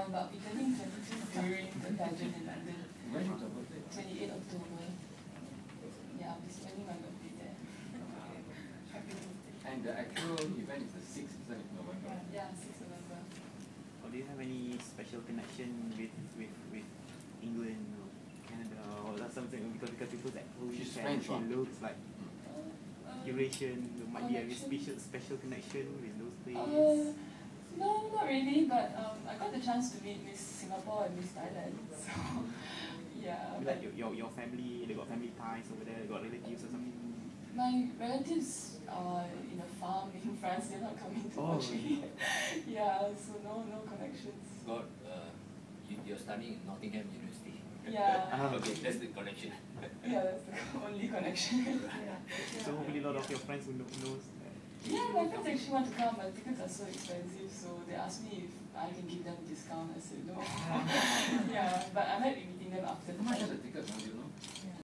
one, but I'll be turning 22 during the pageant in London. When is your birthday? 28 October. Yeah, I'll be spending my birthday there. Happy birthday. And the actual event is the 6th isn't it, November? Yeah, 6 November. Or do you have any special connection with with with England or Canada or that something because because people that oh She's can, French, she huh? looks like Uh, Eurasian, there might be a special special connection with those places. Uh, no, not really, but um, I got the chance to meet Miss Singapore and Miss Thailand. So, yeah. Like your, your your family, they got family ties over there, they got relatives or something. my relatives are in a farm in France. They're not coming to Oh, watch me. yeah, so no, no connections. got uh, you, you're studying in Nottingham University. Yeah. Ah, okay, that's the connection. Yeah, that's the only connection. yeah. So hopefully a lot of your friends who know, knows Yeah, my friends actually want to come, but tickets are so expensive, so they asked me if I can give them a discount. I said no. yeah, but I might be meeting them after the